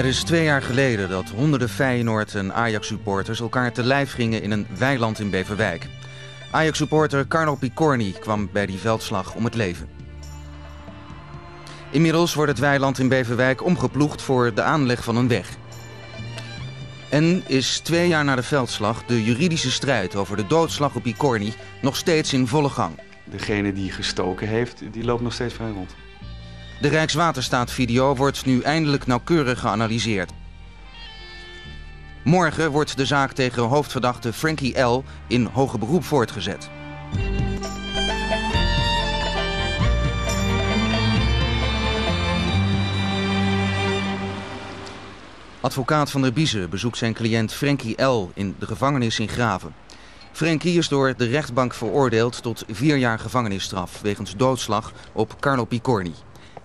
Er is twee jaar geleden dat honderden Feyenoord en Ajax-supporters elkaar te lijf gingen in een weiland in Beverwijk. Ajax-supporter Carlo Picorni kwam bij die veldslag om het leven. Inmiddels wordt het weiland in Beverwijk omgeploegd voor de aanleg van een weg. En is twee jaar na de veldslag de juridische strijd over de doodslag op Picorni nog steeds in volle gang. Degene die gestoken heeft, die loopt nog steeds vrij rond. De Rijkswaterstaat-video wordt nu eindelijk nauwkeurig geanalyseerd. Morgen wordt de zaak tegen hoofdverdachte Frankie L. in hoger beroep voortgezet. Advocaat van der Biezen bezoekt zijn cliënt Frankie L. in de gevangenis in Graven. Frankie is door de rechtbank veroordeeld tot vier jaar gevangenisstraf wegens doodslag op Carlo Picorni.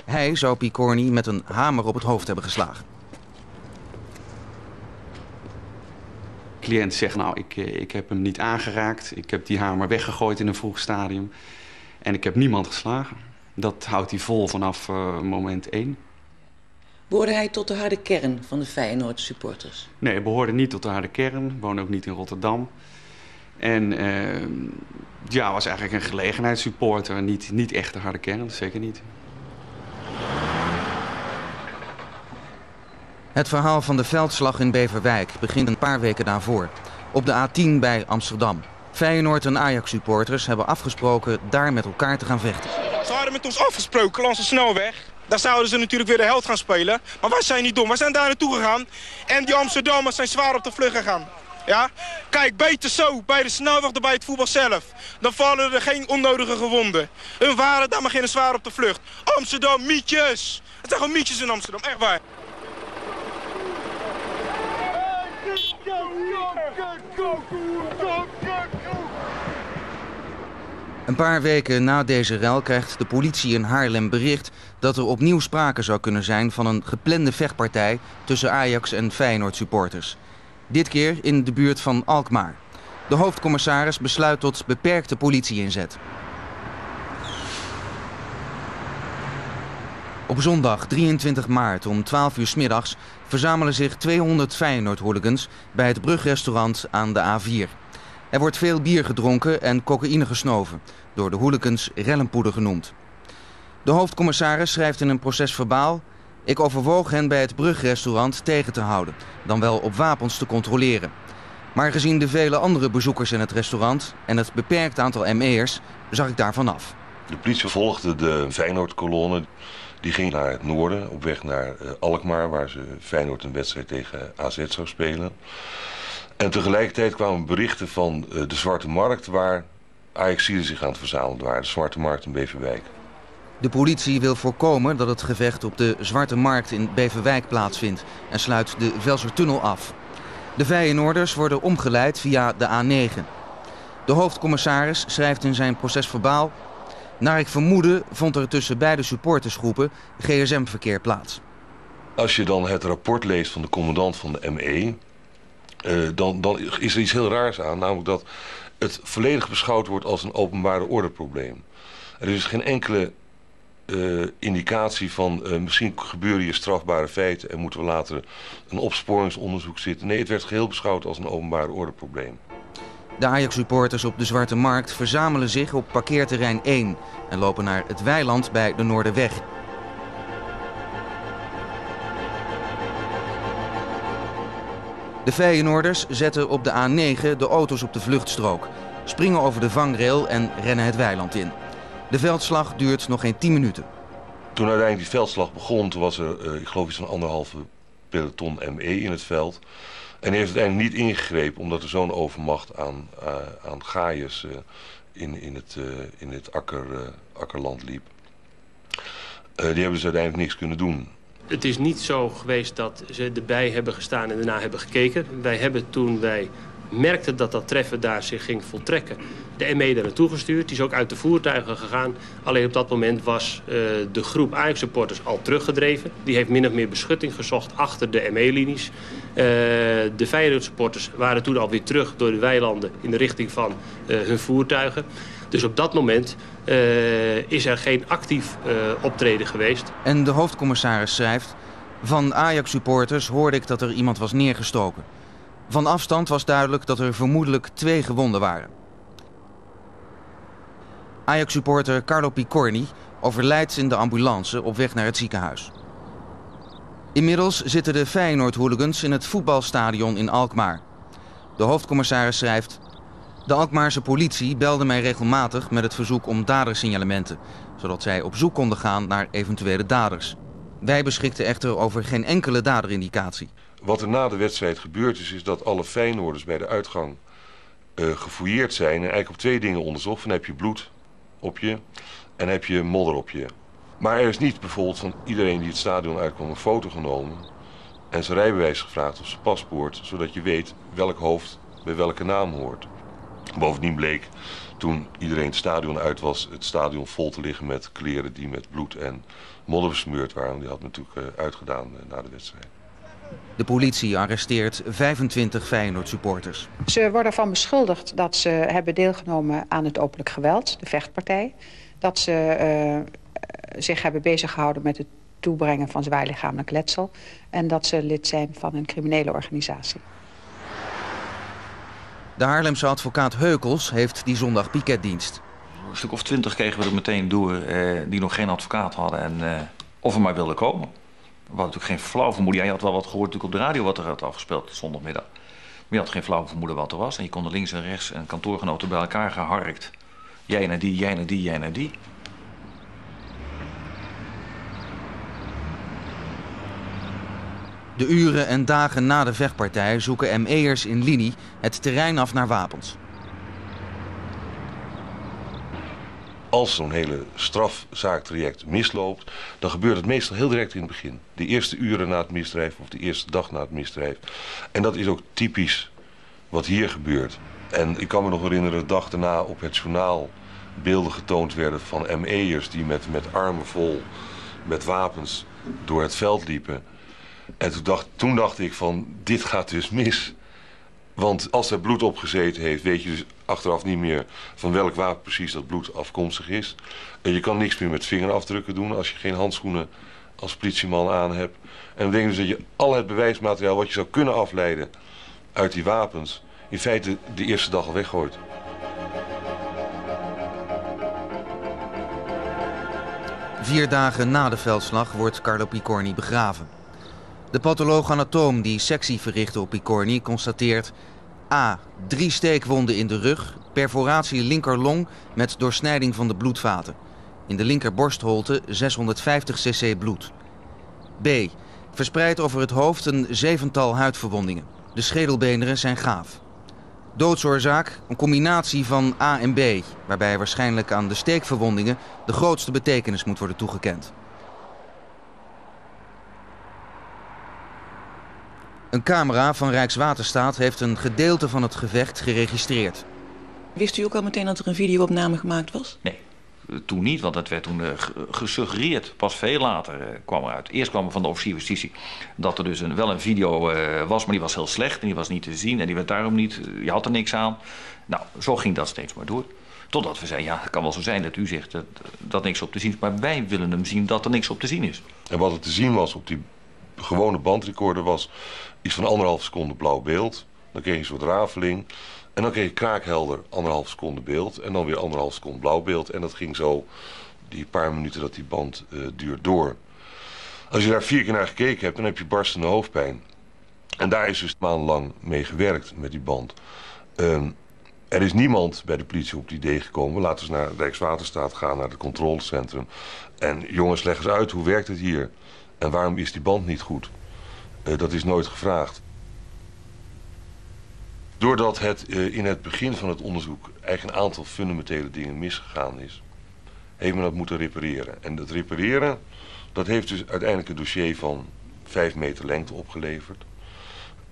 Hij zou Picorni met een hamer op het hoofd hebben geslagen. De cliënt zegt, nou, ik, eh, ik heb hem niet aangeraakt. Ik heb die hamer weggegooid in een vroeg stadium. En ik heb niemand geslagen. Dat houdt hij vol vanaf uh, moment één. Behoorde hij tot de harde kern van de Feyenoord supporters? Nee, hij behoorde niet tot de harde kern. Woonde ook niet in Rotterdam. En uh, ja, was eigenlijk een gelegenheidssupporter. Niet, niet echt de harde kern, zeker niet. Het verhaal van de veldslag in Beverwijk begint een paar weken daarvoor. Op de A10 bij Amsterdam. Feyenoord en Ajax-supporters hebben afgesproken daar met elkaar te gaan vechten. Ze hadden met ons afgesproken langs de snelweg. Daar zouden ze natuurlijk weer de held gaan spelen. Maar wij zijn niet dom. Wij zijn daar naartoe gegaan. En die Amsterdammers zijn zwaar op de vlucht gegaan. Ja? Kijk, beter zo, bij de snelweg dan bij het voetbal zelf. Dan vallen er geen onnodige gewonden. Hun waren daar maar geen zwaar op de vlucht. Amsterdam, mietjes. Het zijn gewoon mietjes in Amsterdam, echt waar. Een paar weken na deze rel krijgt de politie in Haarlem bericht dat er opnieuw sprake zou kunnen zijn van een geplande vechtpartij tussen Ajax en Feyenoord supporters. Dit keer in de buurt van Alkmaar. De hoofdcommissaris besluit tot beperkte politieinzet. Op zondag 23 maart om 12 uur s middags verzamelen zich 200 Feyenoord-hooligans bij het brugrestaurant aan de A4. Er wordt veel bier gedronken en cocaïne gesnoven, door de hooligans rellenpoeder genoemd. De hoofdcommissaris schrijft in een proces verbaal... Ik overwoog hen bij het brugrestaurant tegen te houden, dan wel op wapens te controleren. Maar gezien de vele andere bezoekers in het restaurant en het beperkt aantal ME'ers, zag ik daarvan af. De politie volgde de Feyenoord-kolonne. Die ging naar het noorden, op weg naar uh, Alkmaar, waar ze Feyenoord een wedstrijd tegen AZ zou spelen. En tegelijkertijd kwamen berichten van uh, de Zwarte Markt, waar Ajaxiden zich aan het verzamelen waren. De Zwarte Markt in Beverwijk. De politie wil voorkomen dat het gevecht op de Zwarte Markt in Beverwijk plaatsvindt en sluit de Velsertunnel af. De Feyenoorders worden omgeleid via de A9. De hoofdcommissaris schrijft in zijn procesverbaal... Naar ik vermoeden vond er tussen beide supportersgroepen gsm-verkeer plaats. Als je dan het rapport leest van de commandant van de ME... Uh, dan, dan is er iets heel raars aan, namelijk dat het volledig beschouwd wordt als een openbare ordeprobleem. Er is geen enkele uh, indicatie van uh, misschien gebeuren hier strafbare feiten en moeten we later een opsporingsonderzoek zitten. Nee, het werd geheel beschouwd als een openbare ordeprobleem. De Ajax-supporters op de Zwarte Markt verzamelen zich op parkeerterrein 1 en lopen naar het weiland bij de Noorderweg. De Feyenoorders zetten op de A9 de auto's op de vluchtstrook, springen over de vangrail en rennen het weiland in. De veldslag duurt nog geen 10 minuten. Toen uiteindelijk die veldslag begon, toen was er, uh, ik geloof iets van anderhalve peloton ME in het veld. En heeft uiteindelijk niet ingegrepen omdat er zo'n overmacht aan, uh, aan uh, in, in het, in het akker, akkerland liep. die hebben dus uiteindelijk niks kunnen doen. Het is niet zo geweest dat ze erbij hebben gestaan en daarna hebben gekeken. Wij hebben toen wij merkten dat dat treffen daar zich ging voltrekken... de ME daar naartoe gestuurd. Die is ook uit de voertuigen gegaan. Alleen op dat moment was uh, de groep Ajax-supporters al teruggedreven. Die heeft min of meer beschutting gezocht achter de ME-linies. Uh, de Feyenoord-supporters waren toen alweer terug door de weilanden... in de richting van uh, hun voertuigen. Dus op dat moment is er geen actief optreden geweest. En de hoofdcommissaris schrijft... Van Ajax-supporters hoorde ik dat er iemand was neergestoken. Van afstand was duidelijk dat er vermoedelijk twee gewonden waren. Ajax-supporter Carlo Picorni overlijdt in de ambulance op weg naar het ziekenhuis. Inmiddels zitten de Feyenoord-hooligans in het voetbalstadion in Alkmaar. De hoofdcommissaris schrijft... De Alkmaarse politie belde mij regelmatig met het verzoek om dadersignalementen... zodat zij op zoek konden gaan naar eventuele daders. Wij beschikten echter over geen enkele daderindicatie. Wat er na de wedstrijd gebeurd is, is dat alle Feyenoorders bij de uitgang uh, gefouilleerd zijn... en eigenlijk op twee dingen onderzocht. Dan heb je bloed op je en heb je modder op je. Maar er is niet bijvoorbeeld van iedereen die het stadion uitkwam een foto genomen... en zijn rijbewijs gevraagd of zijn paspoort... zodat je weet welk hoofd bij welke naam hoort. Bovendien bleek toen iedereen het stadion uit was... het stadion vol te liggen met kleren die met bloed en modder besmeurd waren. Die had natuurlijk uh, uitgedaan uh, na de wedstrijd. De politie arresteert 25 Feyenoord supporters. Ze worden ervan beschuldigd dat ze hebben deelgenomen aan het openlijk geweld, de vechtpartij. Dat ze uh, zich hebben bezig gehouden met het toebrengen van zwaar lichamelijk letsel. En dat ze lid zijn van een criminele organisatie. De Haarlemse advocaat Heukels heeft die zondag piketdienst. Een stuk of twintig kregen we er meteen door eh, die nog geen advocaat hadden en eh, of er maar wilden komen. We hadden natuurlijk geen flauw vermoeden. Jij had wel wat gehoord natuurlijk op de radio wat er had afgespeeld zondagmiddag. Maar je had geen flauw vermoeden wat er was. En je kon er links en rechts en kantoorgenoten bij elkaar geharkt. Jij naar die, jij naar die, jij naar die. De uren en dagen na de vechtpartij zoeken ME'ers in linie het terrein af naar wapens. Als zo'n hele strafzaaktraject misloopt, dan gebeurt het meestal heel direct in het begin. De eerste uren na het misdrijf of de eerste dag na het misdrijf. En dat is ook typisch wat hier gebeurt. En ik kan me nog herinneren, de dag daarna op het journaal beelden getoond werden van ME'ers die met, met armen vol, met wapens door het veld liepen. En toen dacht, toen dacht ik van, dit gaat dus mis. Want als er bloed opgezeten heeft, weet je dus achteraf niet meer van welk wapen precies dat bloed afkomstig is. En je kan niks meer met vingerafdrukken doen als je geen handschoenen als politieman aan hebt. En denk ik dus dat je al het bewijsmateriaal wat je zou kunnen afleiden uit die wapens, in feite de eerste dag al weggooit. Vier dagen na de veldslag wordt Carlo Picorni begraven. De patholoog-anatoom die sectie verrichtte op Picorni constateert... A. Drie steekwonden in de rug, perforatie linkerlong met doorsnijding van de bloedvaten. In de linkerborstholte 650 cc bloed. B. Verspreid over het hoofd een zevental huidverwondingen. De schedelbeneren zijn gaaf. Doodsoorzaak een combinatie van A en B, waarbij waarschijnlijk aan de steekverwondingen de grootste betekenis moet worden toegekend. Een camera van Rijkswaterstaat heeft een gedeelte van het gevecht geregistreerd. Wist u ook al meteen dat er een videoopname gemaakt was? Nee, toen niet, want dat werd toen uh, gesuggereerd. Pas veel later uh, kwam eruit. Eerst kwam er van de officier justitie dat er dus een, wel een video uh, was, maar die was heel slecht en die was niet te zien en die werd daarom niet, je had er niks aan. Nou, zo ging dat steeds maar door. Totdat we zeiden, ja, het kan wel zo zijn dat u zegt dat, dat niks op te zien is, maar wij willen hem zien dat er niks op te zien is. En wat er te zien was op die gewone bandrecorder was iets van anderhalf seconde blauw beeld. Dan kreeg je een soort rafeling. En dan kreeg je kraakhelder anderhalf seconde beeld. En dan weer anderhalf seconde blauw beeld. En dat ging zo die paar minuten dat die band uh, duurt door. Als je daar vier keer naar gekeken hebt, dan heb je barstende hoofdpijn. En daar is dus maandenlang mee gewerkt met die band. Um, er is niemand bij de politie op het idee gekomen. Laten we naar Rijkswaterstaat gaan, naar het controlecentrum. En jongens, leg eens uit, hoe werkt het hier? En waarom is die band niet goed? Uh, dat is nooit gevraagd. Doordat het uh, in het begin van het onderzoek eigenlijk een aantal fundamentele dingen misgegaan is, heeft men dat moeten repareren. En dat repareren, dat heeft dus uiteindelijk een dossier van 5 meter lengte opgeleverd.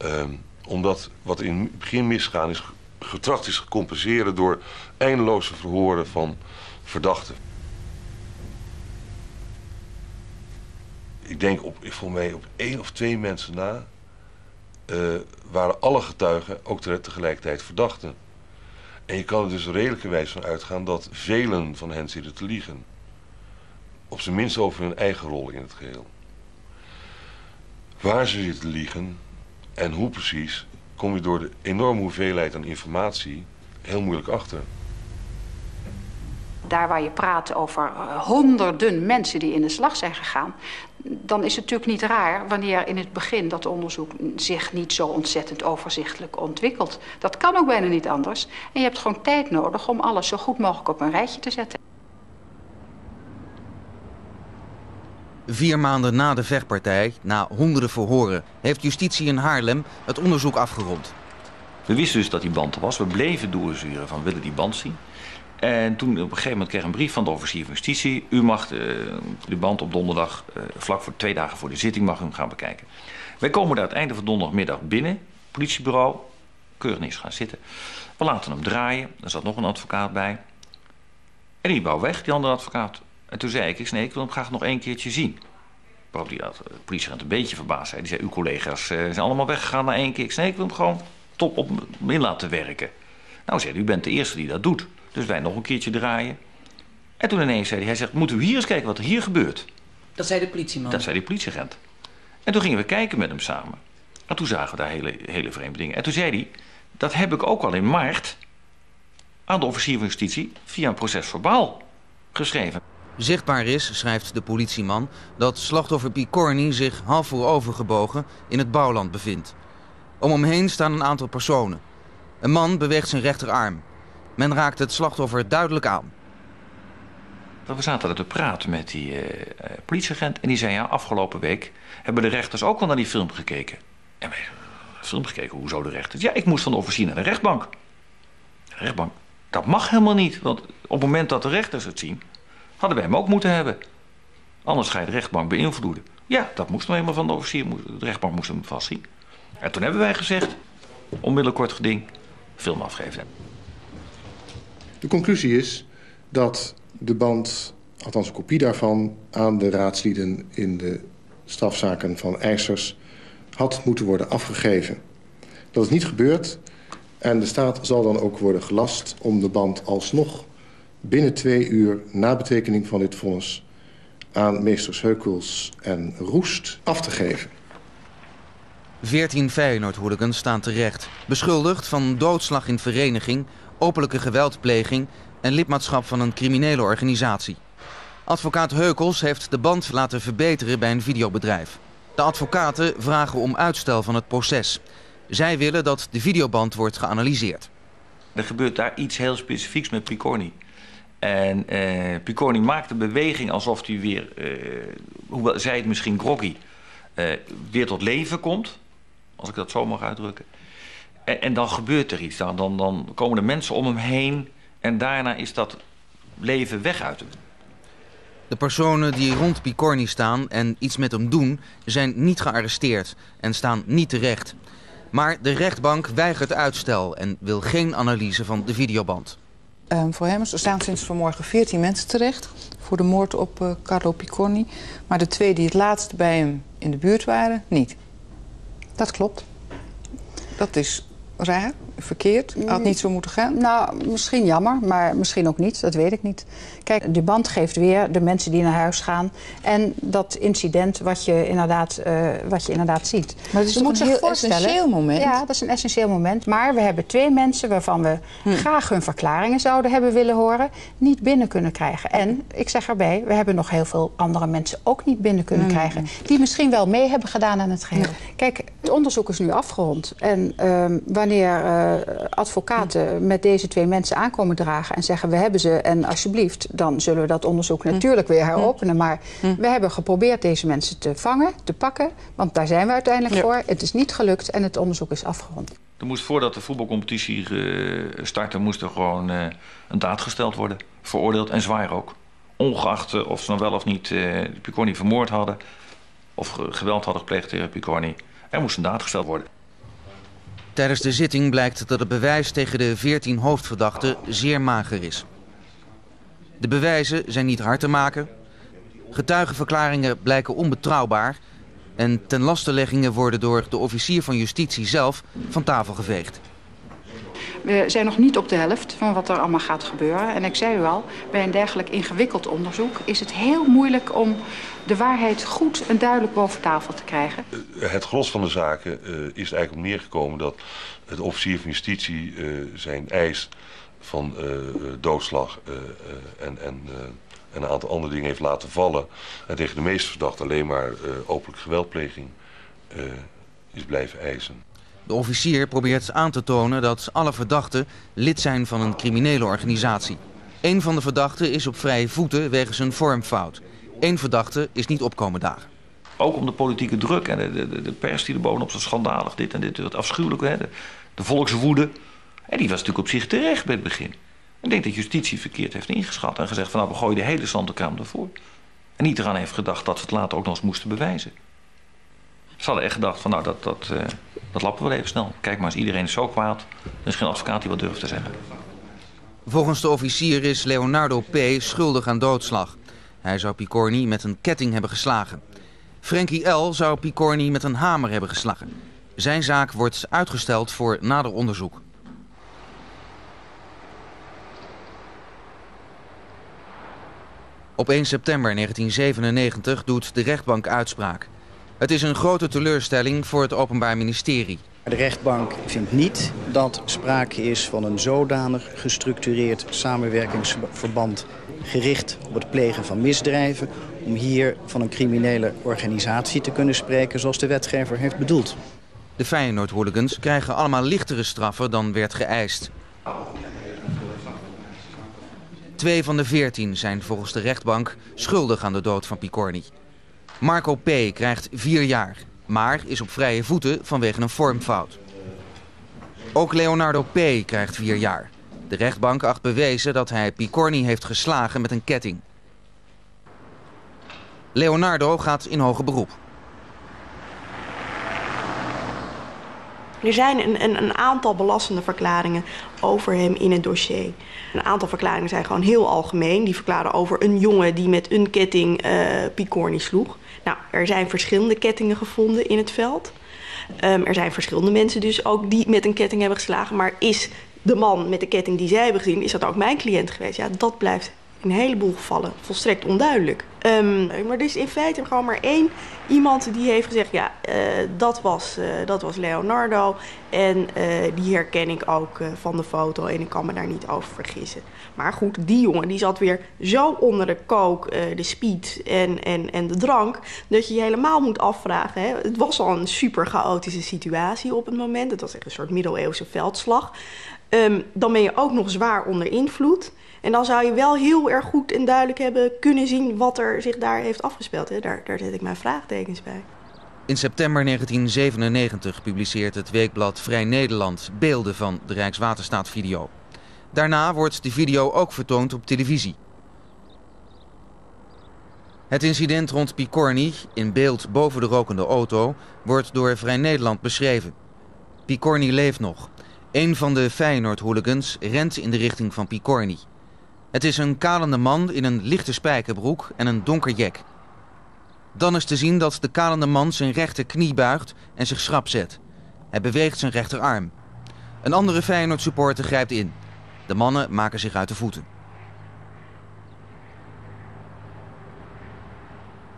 Uh, omdat wat in het begin misgaan is, getracht is te compenseren door eindeloze verhoren van verdachten. Ik denk op, voor mij op één of twee mensen na, uh, waren alle getuigen ook tegelijkertijd verdachten. En je kan er dus redelijkerwijs van uitgaan dat velen van hen zitten te liegen. Op zijn minst over hun eigen rol in het geheel. Waar ze zitten liegen en hoe precies, kom je door de enorme hoeveelheid aan informatie heel moeilijk achter. Daar waar je praat over eh, honderden mensen die in de slag zijn gegaan... dan is het natuurlijk niet raar wanneer in het begin dat onderzoek zich niet zo ontzettend overzichtelijk ontwikkelt. Dat kan ook bijna niet anders. En je hebt gewoon tijd nodig om alles zo goed mogelijk op een rijtje te zetten. Vier maanden na de vechtpartij, na honderden verhoren, heeft justitie in Haarlem het onderzoek afgerond. We wisten dus dat die band er was. We bleven doorzuren van willen die band zien. En toen op een gegeven moment kreeg ik een brief van de officier van justitie. U mag de, de band op donderdag, uh, vlak voor twee dagen voor de zitting, mag u hem gaan bekijken. Wij komen daar het einde van donderdagmiddag binnen. Politiebureau, keurig gaan zitten. We laten hem draaien. Er zat nog een advocaat bij. En die wou weg, die andere advocaat. En toen zei ik, ik, nee, ik wil hem graag nog één keertje zien. Waarop die politieagent een beetje verbaasd zei. Die zei, uw collega's zijn allemaal weggegaan na één keer. Ik zei, ik wil hem gewoon top op in laten werken. Nou, zei u bent de eerste die dat doet. Dus wij nog een keertje draaien. En toen ineens zei hij, hij zegt, moet u hier eens kijken wat er hier gebeurt. Dat zei de politieman? Dat zei de politieagent. En toen gingen we kijken met hem samen. En toen zagen we daar hele, hele vreemde dingen. En toen zei hij, dat heb ik ook al in maart aan de officier van justitie via een proces verbaal geschreven. Zichtbaar is, schrijft de politieman, dat slachtoffer Picorni zich half voorovergebogen in het bouwland bevindt. Om hem heen staan een aantal personen. Een man beweegt zijn rechterarm. Men raakt het slachtoffer duidelijk aan. We zaten er te praten met die uh, politieagent en die zei ja, afgelopen week hebben de rechters ook al naar die film gekeken. En wij film gekeken, hoezo de rechters? Ja, ik moest van de officier naar de rechtbank. De rechtbank, dat mag helemaal niet, want op het moment dat de rechters het zien, hadden wij hem ook moeten hebben. Anders ga je de rechtbank beïnvloeden. Ja, dat moest nou eenmaal van de officier, de rechtbank moest hem vastzien. En toen hebben wij gezegd, onmiddellijk kort geding, film afgeven. De conclusie is dat de band, althans een kopie daarvan... aan de raadslieden in de strafzaken van eisers had moeten worden afgegeven. Dat is niet gebeurd en de staat zal dan ook worden gelast... om de band alsnog binnen twee uur na betekening van dit vonnis... aan meesters Heukels en Roest af te geven. 14 Feyenoord-hooligans staan terecht. Beschuldigd van doodslag in vereniging, openlijke geweldpleging en lidmaatschap van een criminele organisatie. Advocaat Heukels heeft de band laten verbeteren bij een videobedrijf. De advocaten vragen om uitstel van het proces. Zij willen dat de videoband wordt geanalyseerd. Er gebeurt daar iets heel specifieks met Picorni. En eh, Picorni maakt de beweging alsof hij weer, eh, hoewel zij het misschien groggy, eh, weer tot leven komt. Als ik dat zo mag uitdrukken. En, en dan gebeurt er iets. Dan, dan, dan komen er mensen om hem heen. En daarna is dat leven weg uit hem. De personen die rond Picorni staan en iets met hem doen... zijn niet gearresteerd en staan niet terecht. Maar de rechtbank weigert uitstel en wil geen analyse van de videoband. Um, voor hem er staan sinds vanmorgen 14 mensen terecht... voor de moord op uh, Carlo Picorni. Maar de twee die het laatst bij hem in de buurt waren, niet. Dat klopt. Dat is raar, verkeerd, had niet zo moeten gaan? Nou, misschien jammer, maar misschien ook niet. Dat weet ik niet. Kijk, de band geeft weer de mensen die naar huis gaan... en dat incident wat je inderdaad, uh, wat je inderdaad ziet. Maar het is toch een heel essentieel moment? Ja, dat is een essentieel moment. Maar we hebben twee mensen waarvan we hm. graag hun verklaringen zouden hebben willen horen... niet binnen kunnen krijgen. En, ik zeg erbij, we hebben nog heel veel andere mensen ook niet binnen kunnen hm. krijgen... die misschien wel mee hebben gedaan aan het geheel. Kijk, het onderzoek is nu afgerond. En uh, wanneer... Uh, advocaten met deze twee mensen aankomen dragen en zeggen we hebben ze en alsjeblieft, dan zullen we dat onderzoek hm. natuurlijk weer heropenen. Maar hm. we hebben geprobeerd deze mensen te vangen, te pakken, want daar zijn we uiteindelijk voor. Het is niet gelukt en het onderzoek is afgerond. Er moest voordat de voetbalcompetitie uh, startte, moest er gewoon uh, een daad gesteld worden. Veroordeeld en zwaar ook. Ongeacht uh, of ze nou wel of niet Picorni vermoord hadden. Of geweld hadden gepleegd tegen Picorni. Er moest een daad gesteld worden. Tijdens de zitting blijkt dat het bewijs tegen de 14 hoofdverdachten zeer mager is. De bewijzen zijn niet hard te maken. Getuigenverklaringen blijken onbetrouwbaar. En tenlasteleggingen worden door de officier van justitie zelf van tafel geveegd. We zijn nog niet op de helft van wat er allemaal gaat gebeuren. En ik zei u al, bij een dergelijk ingewikkeld onderzoek... is het heel moeilijk om de waarheid goed en duidelijk boven tafel te krijgen. Het gros van de zaken uh, is eigenlijk op neergekomen dat het officier van justitie uh, zijn eis van uh, doodslag en, en een aantal andere dingen heeft laten vallen. En tegen de meeste verdachten alleen maar openlijke geweldpleging is blijven eisen. De officier probeert aan te tonen dat alle verdachten lid zijn van een criminele organisatie. Een van de verdachten is op vrije voeten wegens een vormfout. Eén verdachte is niet opkomen dagen. Ook om de politieke druk en de, de, de pers die er bovenop staat, schandalig, dit en dit, wat afschuwelijk. Hè? De, de volkswoede. En die was natuurlijk op zich terecht bij het begin. Ik denk dat justitie verkeerd heeft ingeschat en gezegd van nou we gooien de hele Santenkamer ervoor. En niet eraan heeft gedacht dat we het later ook nog eens moesten bewijzen. Ze hadden echt gedacht van nou dat, dat, uh, dat lappen we even snel. Kijk maar eens, iedereen is zo kwaad. Er is geen advocaat die wat durft te zeggen. Volgens de officier is Leonardo P. schuldig aan doodslag. Hij zou Picorni met een ketting hebben geslagen. Frankie L. zou Picorni met een hamer hebben geslagen. Zijn zaak wordt uitgesteld voor nader onderzoek. Op 1 september 1997 doet de rechtbank uitspraak. Het is een grote teleurstelling voor het Openbaar Ministerie. De rechtbank vindt niet dat sprake is van een zodanig gestructureerd samenwerkingsverband gericht op het plegen van misdrijven... om hier van een criminele organisatie te kunnen spreken zoals de wetgever heeft bedoeld. De Feyenoord-hooligans krijgen allemaal lichtere straffen dan werd geëist. Twee van de veertien zijn volgens de rechtbank schuldig aan de dood van Picorni. Marco P. krijgt vier jaar, maar is op vrije voeten vanwege een vormfout. Ook Leonardo P. krijgt vier jaar. De rechtbank acht bewezen dat hij Picorni heeft geslagen met een ketting. Leonardo gaat in hoger beroep. Er zijn een, een, een, aantal belastende verklaringen over hem in het dossier. Een aantal verklaringen zijn gewoon heel algemeen. Die verklaren over een jongen die met een ketting uh, Picorni sloeg. Nou, er zijn verschillende kettingen gevonden in het veld. Um, er zijn verschillende mensen dus ook die met een ketting hebben geslagen. Maar is de man met de ketting die zij hebben gezien, is dat ook mijn cliënt geweest? Ja, dat blijft een heleboel gevallen volstrekt onduidelijk. Um, maar er is in feite gewoon maar één iemand die heeft gezegd... ja, uh, dat, was, uh, dat was Leonardo en uh, die herken ik ook van de foto... en ik kan me daar niet over vergissen. Maar goed, die jongen die zat weer zo onder de kook, de speed en, en, en de drank... dat je je helemaal moet afvragen. Hè? Het was al een super chaotische situatie op het moment. Het was echt een soort middeleeuwse veldslag. Um, dan ben je ook nog zwaar onder invloed... En dan zou je wel heel erg goed en duidelijk hebben kunnen zien wat er zich daar heeft afgespeeld. Hè? Daar, daar zet ik mijn vraagtekens bij. In september 1997 publiceert het weekblad Vrij Nederland beelden van de Rijkswaterstaat-video. Daarna wordt de video ook vertoond op televisie. Het incident rond Picorni, in beeld boven de rokende auto, wordt door Vrij Nederland beschreven. Picorni leeft nog. Een van de Feyenoord-hooligans rent in de richting van Picorni. Het is een kalende man in een lichte spijkerbroek en een donker jek. Dan is te zien dat de kalende man zijn rechterknie buigt en zich schrap zet. Hij beweegt zijn rechterarm. Een andere Feyenoord supporter grijpt in. De mannen maken zich uit de voeten.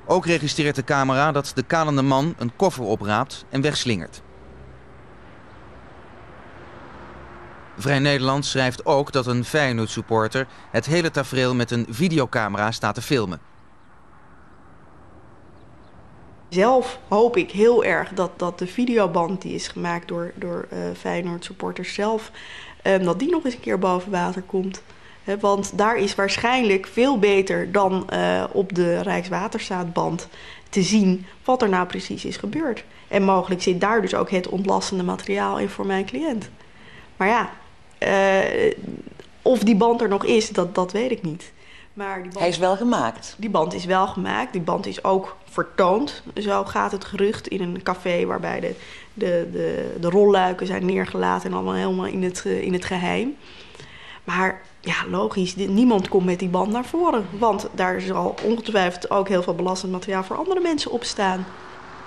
Ook registreert de camera dat de kalende man een koffer opraapt en wegslingert. Vrij Nederland schrijft ook dat een Feyenoord-supporter het hele tafereel met een videocamera staat te filmen. Zelf hoop ik heel erg dat, dat de videoband die is gemaakt door, door uh, Feyenoord-supporters zelf... Um, dat die nog eens een keer boven water komt. Want daar is waarschijnlijk veel beter dan uh, op de Rijkswaterstaatband te zien wat er nou precies is gebeurd. En mogelijk zit daar dus ook het ontlastende materiaal in voor mijn cliënt. Maar ja, uh, of die band er nog is, dat, dat weet ik niet. Maar die band, Hij is wel gemaakt. Die band is wel gemaakt. Die band is ook vertoond. Zo gaat het gerucht in een café waarbij de, de, de, de rolluiken zijn neergelaten en allemaal helemaal in het, in het geheim. Maar ja, logisch, niemand komt met die band naar voren. Want daar zal ongetwijfeld ook heel veel belastend materiaal voor andere mensen op staan.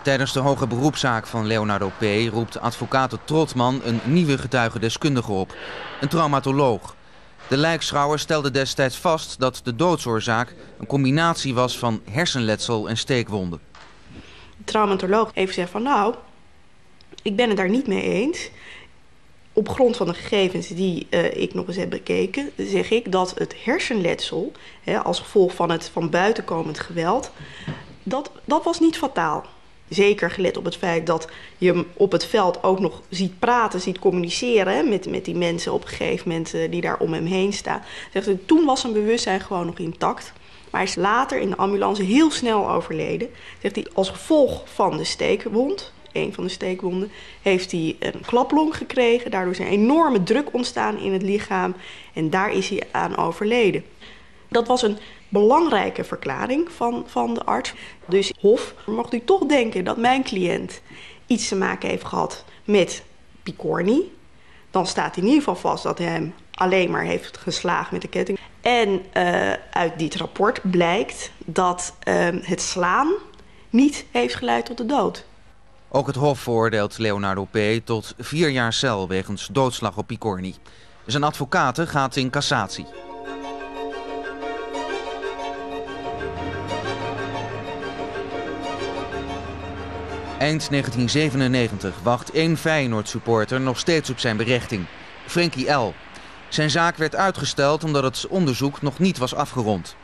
Tijdens de hoge beroepszaak van Leonardo P. roept advocaat Trotman een nieuwe getuigendeskundige op. Een traumatoloog. De lijkschouwer stelde destijds vast dat de doodsoorzaak een combinatie was van hersenletsel en steekwonden. De traumatoloog heeft gezegd van nou, ik ben het daar niet mee eens. Op grond van de gegevens die uh, ik nog eens heb bekeken, zeg ik dat het hersenletsel, hè, als gevolg van het van buitenkomend geweld, dat, dat was niet fataal. Zeker gelet op het feit dat je hem op het veld ook nog ziet praten, ziet communiceren met, met die mensen op een gegeven moment uh, die daar om hem heen staan. Zegt hij, toen was zijn bewustzijn gewoon nog intact. Maar hij is later in de ambulance heel snel overleden. Zegt hij, als gevolg van de steekwond, een van de steekwonden, heeft hij een klaplong gekregen. Daardoor is een enorme druk ontstaan in het lichaam. En daar is hij aan overleden. Dat was een belangrijke verklaring van, van de arts. Dus Hof, mag u toch denken dat mijn cliënt iets te maken heeft gehad met Picorni. Dan staat in ieder geval vast dat hij hem alleen maar heeft geslagen met de ketting. En uh, uit dit rapport blijkt dat uh, het slaan niet heeft geleid tot de dood. Ook het Hof veroordeelt Leonardo P. tot vier jaar cel wegens doodslag op Picorni. Zijn advocaat gaat in cassatie. Eind 1997 wacht één Feyenoord-supporter nog steeds op zijn berechting. Frankie L. Zijn zaak werd uitgesteld omdat het onderzoek nog niet was afgerond.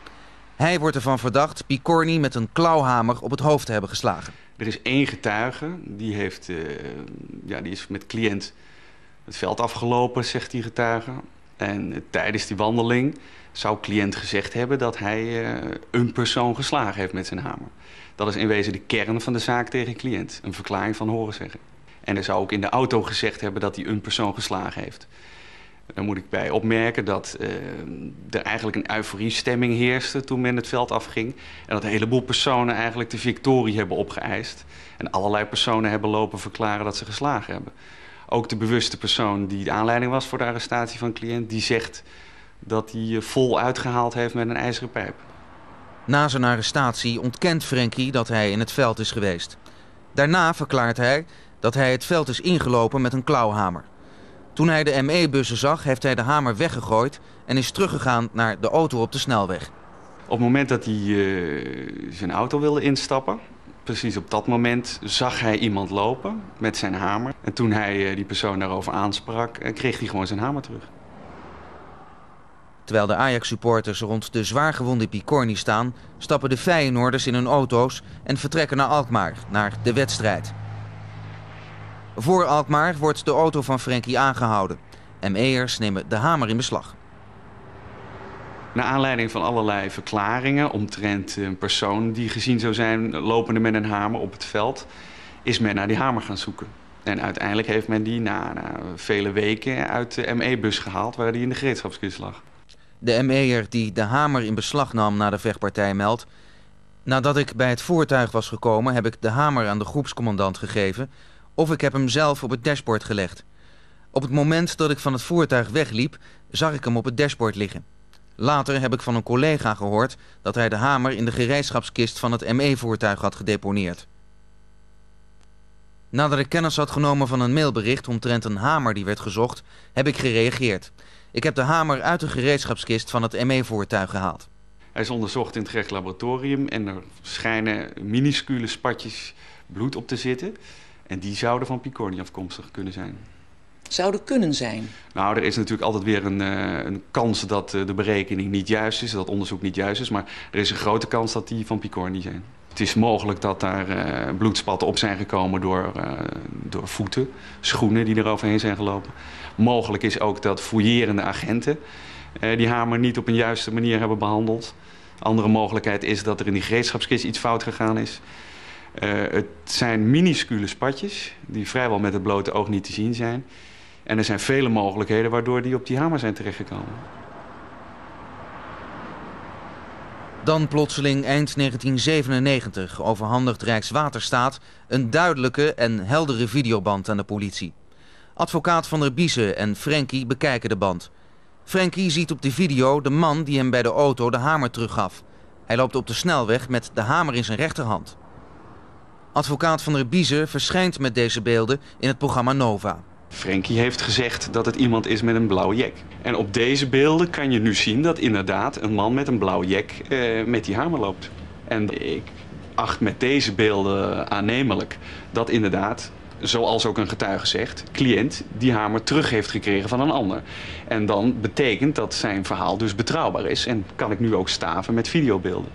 Hij wordt ervan verdacht Picorni met een klauwhamer op het hoofd te hebben geslagen. Er is één getuige, die, heeft, uh, ja, die is met cliënt het veld afgelopen, zegt die getuige. En uh, tijdens die wandeling zou cliënt gezegd hebben dat hij uh, een persoon geslagen heeft met zijn hamer. Dat is in wezen de kern van de zaak tegen cliënt. Een verklaring van horen zeggen. En er zou ook in de auto gezegd hebben dat hij een persoon geslagen heeft. Daar moet ik bij opmerken dat uh, er eigenlijk een euforiestemming heerste toen men het veld afging. En dat een heleboel personen eigenlijk de victorie hebben opgeëist. En allerlei personen hebben lopen verklaren dat ze geslagen hebben. Ook de bewuste persoon die de aanleiding was voor de arrestatie van cliënt... die zegt dat hij vol uitgehaald heeft met een ijzeren pijp. Na zijn arrestatie ontkent Frankie dat hij in het veld is geweest. Daarna verklaart hij dat hij het veld is ingelopen met een klauwhamer. Toen hij de ME-bussen zag, heeft hij de hamer weggegooid en is teruggegaan naar de auto op de snelweg. Op het moment dat hij uh, zijn auto wilde instappen, precies op dat moment zag hij iemand lopen met zijn hamer. En toen hij uh, die persoon daarover aansprak, kreeg hij gewoon zijn hamer terug. Terwijl de Ajax-supporters rond de zwaargewonde Picorni staan, stappen de Feyenoorders in hun auto's en vertrekken naar Alkmaar, naar de wedstrijd. Voor Alkmaar wordt de auto van Frenkie aangehouden. ME'ers nemen de hamer in beslag. Naar aanleiding van allerlei verklaringen omtrent een persoon die gezien zou zijn lopende met een hamer op het veld, is men naar die hamer gaan zoeken. En uiteindelijk heeft men die na, na vele weken uit de ME-bus gehaald waar die in de gereedschapskist lag. De ME'er die de hamer in beslag nam na de vechtpartij meldt... Nadat ik bij het voertuig was gekomen heb ik de hamer aan de groepscommandant gegeven... of ik heb hem zelf op het dashboard gelegd. Op het moment dat ik van het voertuig wegliep zag ik hem op het dashboard liggen. Later heb ik van een collega gehoord dat hij de hamer in de gereedschapskist van het ME-voertuig had gedeponeerd. Nadat ik kennis had genomen van een mailbericht omtrent een hamer die werd gezocht, heb ik gereageerd. Ik heb de hamer uit de gereedschapskist van het ME-voertuig gehaald. Hij is onderzocht in het gerecht laboratorium en er schijnen minuscule spatjes bloed op te zitten. En die zouden van Picorni afkomstig kunnen zijn. Zouden kunnen zijn? Nou, er is natuurlijk altijd weer een, uh, een kans dat uh, de berekening niet juist is, dat onderzoek niet juist is. Maar er is een grote kans dat die van Picorni zijn. Het is mogelijk dat daar uh, bloedspatten op zijn gekomen door, door voeten, schoenen die er overheen zijn gelopen. Mogelijk is ook dat fouillerende agenten die hamer niet op een juiste manier hebben behandeld. Andere mogelijkheid is dat er in die gereedschapskist iets fout gegaan is. Het zijn minuscule spatjes die vrijwel met het blote oog niet te zien zijn. En er zijn vele mogelijkheden waardoor die op die hamer zijn terechtgekomen. Dan plotseling eind 1997 overhandigt Rijkswaterstaat een duidelijke en heldere videoband aan de politie. Advocaat van der Biesen en Frankie bekijken de band. Frankie ziet op de video de man die hem bij de auto de hamer teruggaf. Hij loopt op de snelweg met de hamer in zijn rechterhand. Advocaat van der Biezen verschijnt met deze beelden in het programma Nova. Frenkie heeft gezegd dat het iemand is met een blauwe jek. En op deze beelden kan je nu zien dat inderdaad een man met een blauwe jek eh, met die hamer loopt. En ik acht met deze beelden aannemelijk dat inderdaad, zoals ook een getuige zegt, cliënt die hamer terug heeft gekregen van een ander. En dan betekent dat zijn verhaal dus betrouwbaar is en kan ik nu ook staven met videobeelden.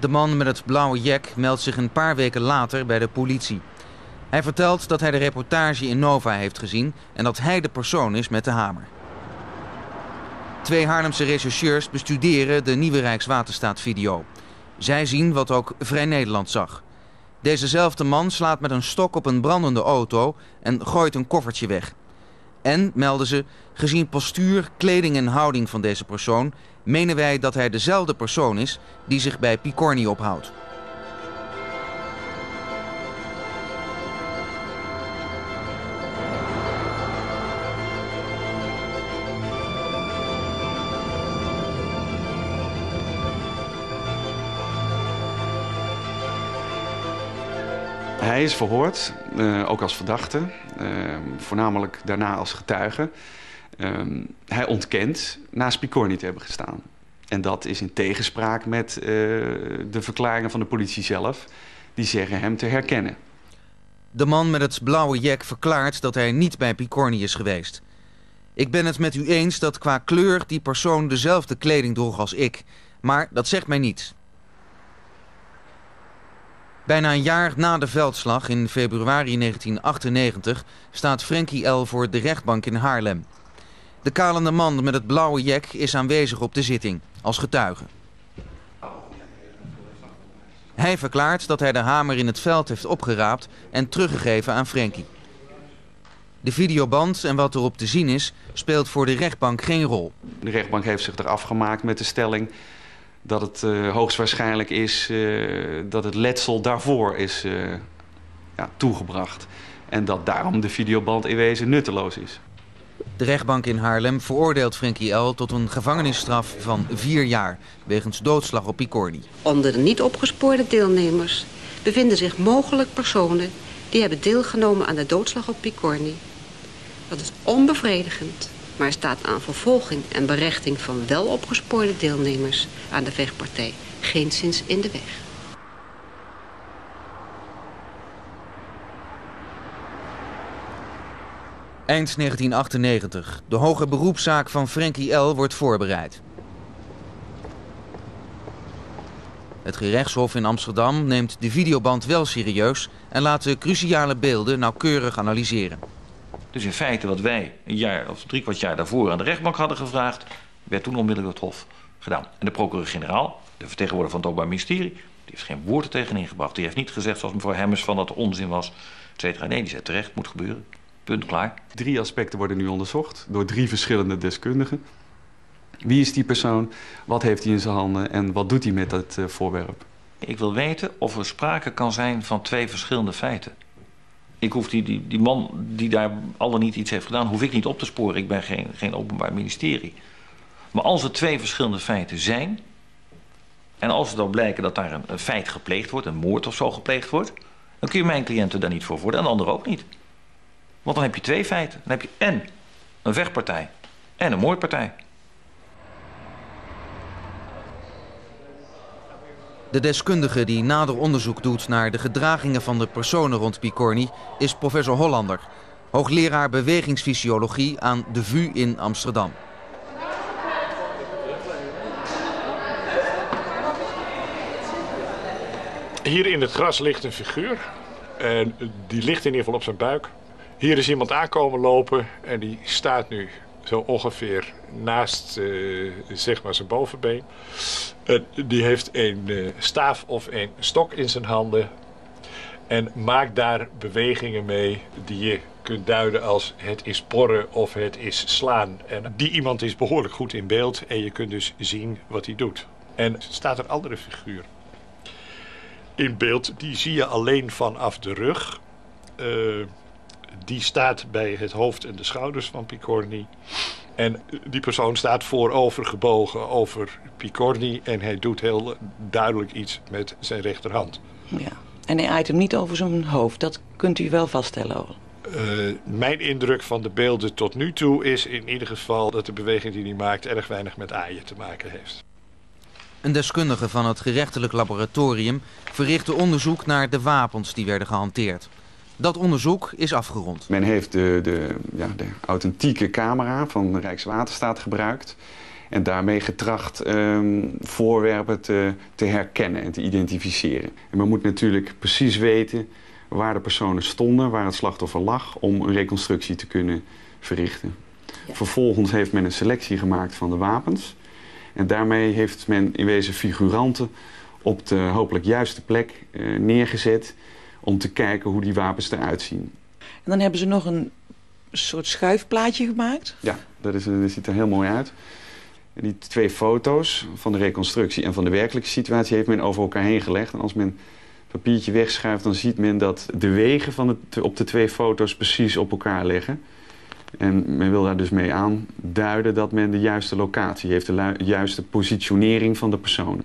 De man met het blauwe jek meldt zich een paar weken later bij de politie. Hij vertelt dat hij de reportage in Nova heeft gezien en dat hij de persoon is met de hamer. Twee Haarlemse rechercheurs bestuderen de nieuwe Rijkswaterstaat-video. Zij zien wat ook Vrij Nederland zag. Dezezelfde man slaat met een stok op een brandende auto en gooit een koffertje weg. En, melden ze, gezien postuur, kleding en houding van deze persoon... menen wij dat hij dezelfde persoon is die zich bij Picorni ophoudt. Hij is verhoord, uh, ook als verdachte, uh, voornamelijk daarna als getuige. Uh, hij ontkent naast Picorni te hebben gestaan. En dat is in tegenspraak met de verklaringen van de politie zelf. Die zeggen hem te herkennen. De man met het blauwe jek verklaart dat hij niet bij Picorni is geweest. Ik ben het met u eens dat qua kleur die persoon dezelfde kleding droeg als ik. Maar dat zegt mij niets. Bijna een jaar na de veldslag in februari 1998 staat Frankie L. voor de rechtbank in Haarlem. De kalende man met het blauwe jek is aanwezig op de zitting, als getuige. Hij verklaart dat hij de hamer in het veld heeft opgeraapt en teruggegeven aan Frankie. De videoband en wat erop te zien is, speelt voor de rechtbank geen rol. De rechtbank heeft zich eraf gemaakt met de stelling dat het uh, hoogstwaarschijnlijk is uh, dat het letsel daarvoor is uh, ja, toegebracht. En dat daarom de videoband in wezen nutteloos is. De rechtbank in Haarlem veroordeelt Frankie L. tot een gevangenisstraf van vier jaar... wegens doodslag op Picorni. Onder de niet opgespoorde deelnemers bevinden zich mogelijk personen... die hebben deelgenomen aan de doodslag op Picorni. Dat is onbevredigend maar staat aan vervolging en berechting van wel opgespoorde deelnemers aan de vechtpartij geenszins in de weg. Eind 1998. De hoge beroepszaak van Frankie L. wordt voorbereid. Het gerechtshof in Amsterdam neemt de videoband wel serieus en laat de cruciale beelden nauwkeurig analyseren. Dus in feite wat wij een jaar of drie kwart jaar daarvoor aan de rechtbank hadden gevraagd, werd toen onmiddellijk door het Hof gedaan. En de procureur-generaal, de vertegenwoordiger van het Openbaar Ministerie, die heeft geen woord er tegen ingebracht. Die heeft niet gezegd, zoals mevrouw Hemmers, van dat er onzin was, et cetera. Nee, die zei terecht, moet gebeuren. Punt, klaar. Drie aspecten worden nu onderzocht door drie verschillende deskundigen. Wie is die persoon, wat heeft hij in zijn handen en wat doet hij met dat uh, voorwerp? Ik wil weten of er sprake kan zijn van twee verschillende feiten ik hoef die, die, die man die daar alle niet iets heeft gedaan, hoef ik niet op te sporen. Ik ben geen, geen openbaar ministerie. Maar als er twee verschillende feiten zijn... en als het dan blijken dat daar een, feit gepleegd wordt... een moord of zo gepleegd wordt... dan kun je mijn cliënten daar niet voor worden en de ander ook niet. Want dan heb je twee feiten. Dan heb je en een vechtpartij en een moordpartij. De deskundige die nader onderzoek doet naar de gedragingen van de personen rond Picorni is professor Hollander, hoogleraar bewegingsfysiologie aan de VU in Amsterdam. Hier in het gras ligt een figuur. En die ligt in ieder geval op zijn buik. Hier is iemand aankomen lopen en die staat nu zo ongeveer naast uh, zeg maar zijn bovenbeen. Uh, die heeft een uh, staaf of een stok in zijn handen. En maakt daar bewegingen mee die je kunt duiden als het is porren of het is slaan. En die iemand is behoorlijk goed in beeld en je kunt dus zien wat hij doet. En staat een andere figuur in beeld, die zie je alleen vanaf de rug die staat bij het hoofd en de schouders van Picorni. En die persoon staat voorover gebogen over Picorni en hij doet heel duidelijk iets met zijn rechterhand. Ja. En hij aait hem niet over zijn hoofd. Dat kunt u wel vaststellen. Uh, mijn indruk van de beelden tot nu toe is in ieder geval dat de beweging die hij maakt erg weinig met aaien te maken heeft. Een deskundige van het gerechtelijk laboratorium verrichtte onderzoek naar de wapens die werden gehanteerd. Dat onderzoek is afgerond. Men heeft de, de, ja, de authentieke camera van de Rijkswaterstaat gebruikt. En daarmee getracht um, voorwerpen te, te herkennen en te identificeren. En men moet natuurlijk precies weten waar de personen stonden, waar het slachtoffer lag, om een reconstructie te kunnen verrichten. Vervolgens heeft men een selectie gemaakt van de wapens. En daarmee heeft men in wezen figuranten op de hopelijk juiste plek uh, neergezet om te kijken hoe die wapens eruit zien. En dan hebben ze nog een soort schuifplaatje gemaakt? Ja, dat, is, dat ziet er heel mooi uit. Die twee foto's van de reconstructie en van de werkelijke situatie heeft men over elkaar heen gelegd. En als men papiertje wegschuift, dan ziet men dat de wegen van het, op de twee foto's precies op elkaar liggen. En men wil daar dus mee aanduiden dat men de juiste locatie heeft, de juiste positionering van de personen.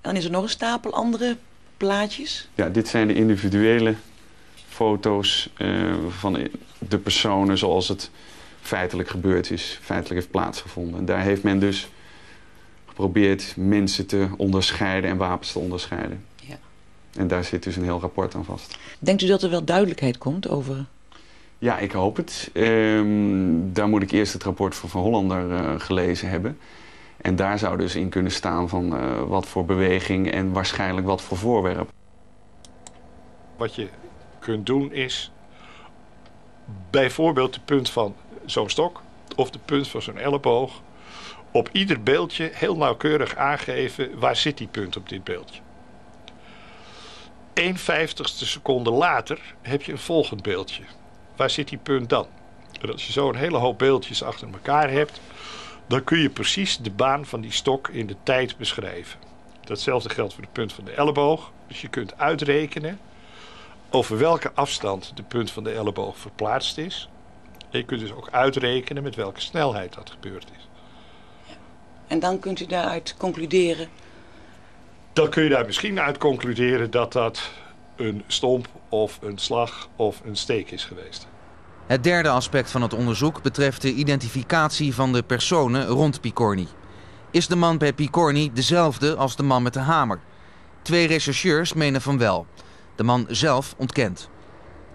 En dan is er nog een stapel andere plaatjes? Ja, dit zijn de individuele foto's uh, van de personen zoals het feitelijk gebeurd is, feitelijk heeft plaatsgevonden. En daar heeft men dus geprobeerd mensen te onderscheiden en wapens te onderscheiden. Ja. En daar zit dus een heel rapport aan vast. Denkt u dat er wel duidelijkheid komt over... Ja, ik hoop het. Um, daar moet ik eerst het rapport van Van Hollander uh, gelezen hebben. En daar zou dus in kunnen staan van uh, wat voor beweging en waarschijnlijk wat voor voorwerp. Wat je kunt doen is bijvoorbeeld de punt van zo'n stok of de punt van zo'n elleboog op ieder beeldje heel nauwkeurig aangeven waar zit die punt op dit beeldje. 1 vijftigste seconde later heb je een volgend beeldje. Waar zit die punt dan? En als je zo een hele hoop beeldjes achter elkaar hebt, dan kun je precies de baan van die stok in de tijd beschrijven. Datzelfde geldt voor de punt van de elleboog. Dus je kunt uitrekenen over welke afstand de punt van de elleboog verplaatst is. En je kunt dus ook uitrekenen met welke snelheid dat gebeurd is. En dan kunt u daaruit concluderen? Dan kun je daar misschien uit concluderen dat dat een stomp of een slag of een steek is geweest. Het derde aspect van het onderzoek betreft de identificatie van de personen rond Picorni. Is de man bij Picorni dezelfde als de man met de hamer? Twee rechercheurs menen van wel. De man zelf ontkent.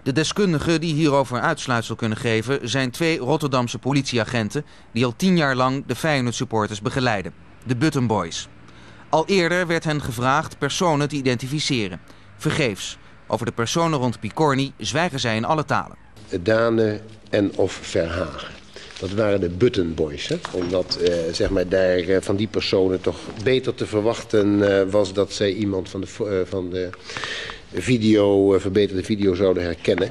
De deskundigen die hierover uitsluitsel kunnen geven zijn twee Rotterdamse politieagenten die al tien jaar lang de Feyenoord supporters begeleiden, de Button Boys. Al eerder werd hen gevraagd personen te identificeren. Vergeefs. Over de personen rond Picorni zwijgen zij in alle talen. Dane en of Verhagen. Dat waren de Button Boys. Omdat eh, zeg maar daar eh, van die personen toch beter te verwachten eh, was dat zij iemand van de, uh, van de video, verbeterde video zouden herkennen.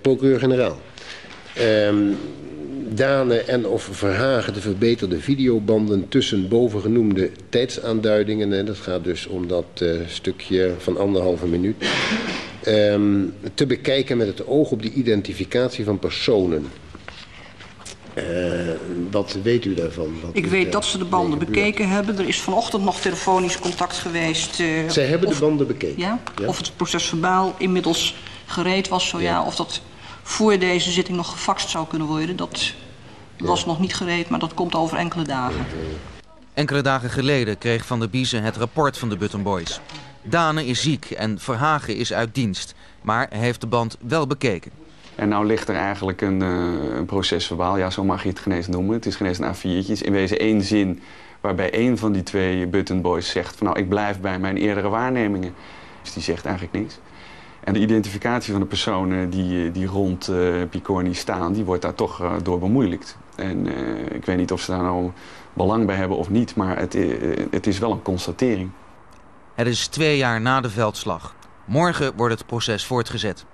Procureur-generaal. Um, Dane en of Verhagen de verbeterde videobanden tussen bovengenoemde tijdsaanduidingen. En dat gaat dus om dat stukje van anderhalve minuut. Um, te bekijken met het oog op de identificatie van personen. Uh, wat weet u daarvan? Wat ik weet dat ze de banden bekeken hebben. Er is vanochtend nog telefonisch contact geweest. Uh, Zij hebben of, de banden bekeken? Ja? ja? Of het proces verbaal inmiddels gereed was, zo ja. ja. Of dat voor deze zitting nog gefaxt zou kunnen worden. Dat was nog niet gereed, maar dat komt over enkele dagen. Enkele dagen geleden kreeg Van der Biezen het rapport van de Button Boys. Dane is ziek en Verhagen is uit dienst. Maar heeft de band wel bekeken. En nou ligt er eigenlijk een, uh, een procesverbaal, ja zo mag je het genees noemen. Het is genees een A4'tje. In wezen één zin waarbij één van die twee Button Boys zegt... van nou, ik blijf bij mijn eerdere waarnemingen. Dus die zegt eigenlijk niks. En de identificatie van de personen die, die rond uh, Picorni staan... die wordt daar toch uh, door bemoeilijkt. En ik weet niet of ze daar nou belang bij hebben of niet... maar het, het is wel een constatering. Het is twee jaar na de veldslag. Morgen wordt het proces voortgezet.